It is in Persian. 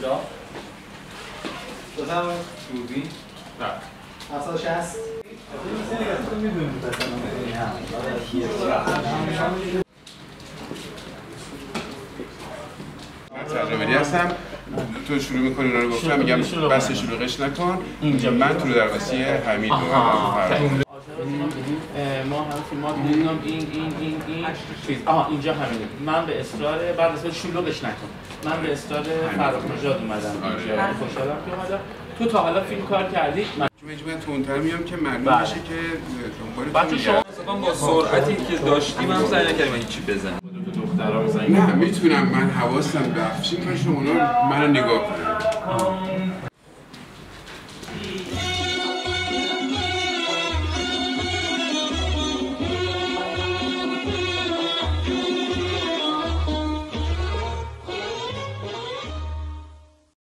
صدا؟ بفرمایید دوربین؟ نه. 760 تجربه هستم. تو شروع می‌کنی رو گفتم میگم بس. شلوغش نکن. اینجا. من تو درواسی حمید. رو ما هم فیلمات دیدم این این این این. چیز آها اینجا همینه من به اصرار بعد از شلوغش نکن. من به اصرار فرخ نژاد اومدم اینجا. آره. خوشحالم که اومدم. تو تا حالا فیلم کار کردی؟ من من تونتر میام که معلوم بله. بشه که دنبال بچه شما. با سرعتی که داشتیم هم سعی نکردیم هیچی بزنیم. دو دخترا بزنید نه می‌تونم. من حواسم به افشین باشه اونا منو نگاه کنن